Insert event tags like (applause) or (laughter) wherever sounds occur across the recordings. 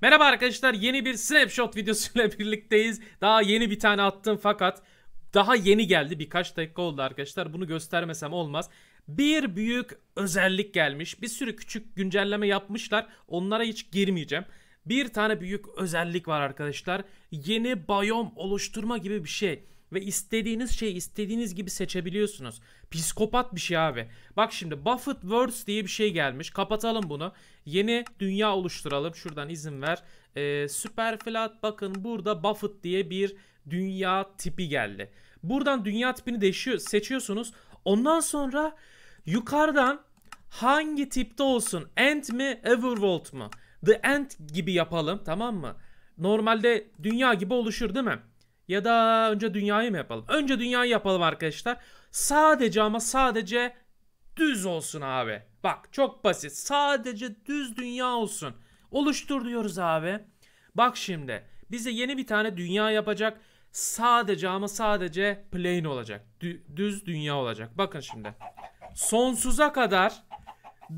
Merhaba arkadaşlar yeni bir snapshot videosuyla (laughs) birlikteyiz. Daha yeni bir tane attım fakat daha yeni geldi birkaç dakika oldu arkadaşlar. Bunu göstermesem olmaz. Bir büyük özellik gelmiş. Bir sürü küçük güncelleme yapmışlar. Onlara hiç girmeyeceğim. Bir tane büyük özellik var arkadaşlar. Yeni bayom oluşturma gibi bir şey. Ve istediğiniz şeyi istediğiniz gibi seçebiliyorsunuz. Psikopat bir şey abi. Bak şimdi Buffett Words diye bir şey gelmiş. Kapatalım bunu. Yeni dünya oluşturalım. Şuradan izin ver. Ee, Super Flat bakın burada Buffett diye bir dünya tipi geldi. Buradan dünya tipini değişiyor, seçiyorsunuz. Ondan sonra yukarıdan hangi tipte olsun? Ant mi, Everworld mu? The Ant gibi yapalım tamam mı? Normalde dünya gibi oluşur değil mi? Ya da önce dünyayı mı yapalım? Önce dünyayı yapalım arkadaşlar. Sadece ama sadece düz olsun abi. Bak çok basit. Sadece düz dünya olsun. Oluştur diyoruz abi. Bak şimdi bize yeni bir tane dünya yapacak. Sadece ama sadece plain olacak. Dü- düz dünya olacak. Bakın şimdi. Sonsuza kadar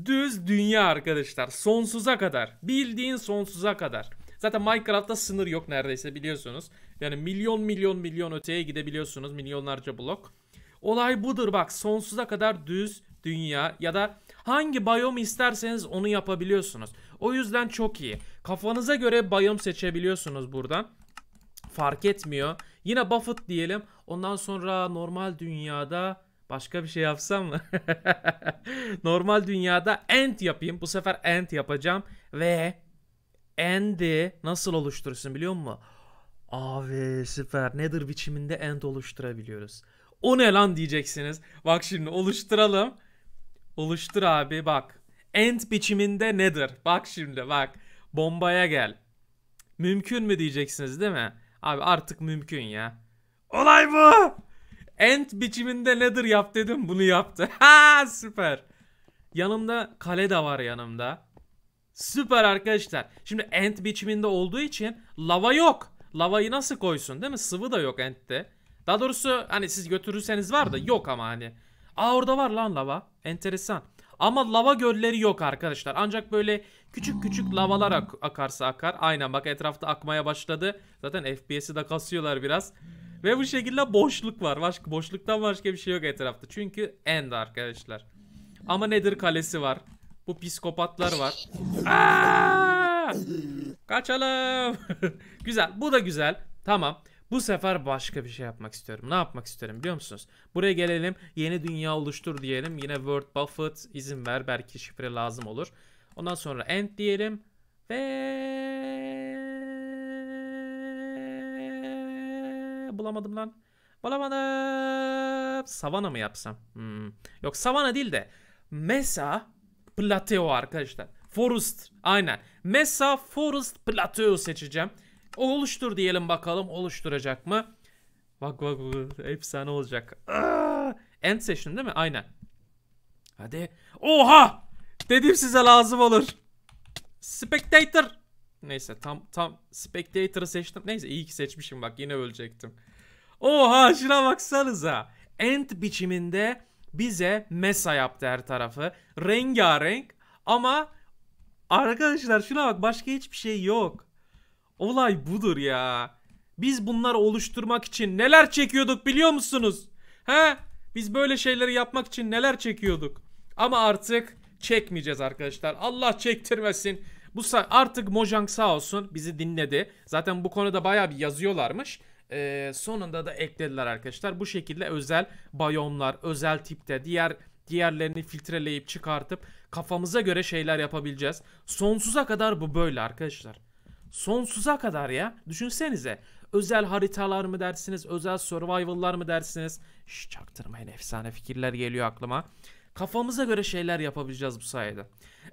düz dünya arkadaşlar. Sonsuza kadar. Bildiğin sonsuza kadar. Zaten Minecraft'ta sınır yok neredeyse biliyorsunuz. Yani milyon milyon milyon öteye gidebiliyorsunuz. Milyonlarca blok. Olay budur bak. Sonsuza kadar düz dünya ya da hangi biyom isterseniz onu yapabiliyorsunuz. O yüzden çok iyi. Kafanıza göre biyom seçebiliyorsunuz buradan. Fark etmiyor. Yine Buffett diyelim. Ondan sonra normal dünyada başka bir şey yapsam mı? (laughs) normal dünyada Ant yapayım. Bu sefer Ant yapacağım ve End'i nasıl oluşturursun biliyor musun? Abi süper. Nether biçiminde end oluşturabiliyoruz. O ne lan diyeceksiniz. Bak şimdi oluşturalım. Oluştur abi bak. End biçiminde Nether. Bak şimdi bak. Bombaya gel. Mümkün mü diyeceksiniz değil mi? Abi artık mümkün ya. Olay bu. End biçiminde Nether yap dedim bunu yaptı. (laughs) Ha süper. Yanımda kale de var yanımda. Süper arkadaşlar. Şimdi ent biçiminde olduğu için lava yok. Lavayı nasıl koysun değil mi? Sıvı da yok entte. Daha doğrusu hani siz götürürseniz var da yok ama hani. Aa orada var lan lava. Enteresan. Ama lava gölleri yok arkadaşlar. Ancak böyle küçük küçük lavalar ak- akarsa akar. Aynen bak etrafta akmaya başladı. Zaten FPS'i de kasıyorlar biraz. Ve bu şekilde boşluk var. Başka boşluktan başka bir şey yok etrafta. Çünkü end arkadaşlar. Ama nedir kalesi var. Bu psikopatlar var. Kaçalım. (laughs) güzel. Bu da güzel. Tamam. Bu sefer başka bir şey yapmak istiyorum. Ne yapmak istiyorum biliyor musunuz? Buraya gelelim. Yeni dünya oluştur diyelim. Yine Word Buffett izin ver. Belki şifre lazım olur. Ondan sonra end diyelim. Ve bulamadım lan. Bulamadım. Savana mı yapsam? Hmm. Yok Savana değil de Mesa Plateau arkadaşlar. Forest aynen. Mesa Forest Plateau seçeceğim. Oluştur diyelim bakalım oluşturacak mı? Bak bak bak efsane olacak. Aa, end seçtim değil mi? Aynen. Hadi. Oha! Dedim size lazım olur. Spectator. Neyse tam tam Spectator'ı seçtim. Neyse iyi ki seçmişim bak yine ölecektim. Oha şuna baksanıza. End biçiminde bize mesa yaptı her tarafı. Rengarenk ama arkadaşlar şuna bak başka hiçbir şey yok. Olay budur ya. Biz bunları oluşturmak için neler çekiyorduk biliyor musunuz? He? Biz böyle şeyleri yapmak için neler çekiyorduk? Ama artık çekmeyeceğiz arkadaşlar. Allah çektirmesin. Bu artık Mojang sağ olsun bizi dinledi. Zaten bu konuda bayağı bir yazıyorlarmış. Ee, sonunda da eklediler arkadaşlar. Bu şekilde özel bayomlar, özel tipte diğer diğerlerini filtreleyip çıkartıp kafamıza göre şeyler yapabileceğiz. Sonsuza kadar bu böyle arkadaşlar. Sonsuza kadar ya. Düşünsenize. Özel haritalar mı dersiniz? Özel survival'lar mı dersiniz? Şş, çaktırmayın efsane fikirler geliyor aklıma. Kafamıza göre şeyler yapabileceğiz bu sayede.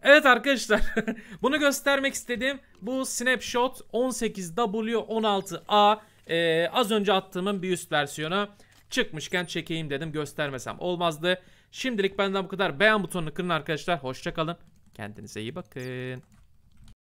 Evet arkadaşlar (laughs) bunu göstermek istedim. Bu snapshot 18W16A ee, az önce attığımın bir üst versiyonu çıkmışken çekeyim dedim göstermesem olmazdı. Şimdilik benden bu kadar. Beğen butonunu kırın arkadaşlar. Hoşçakalın. Kendinize iyi bakın.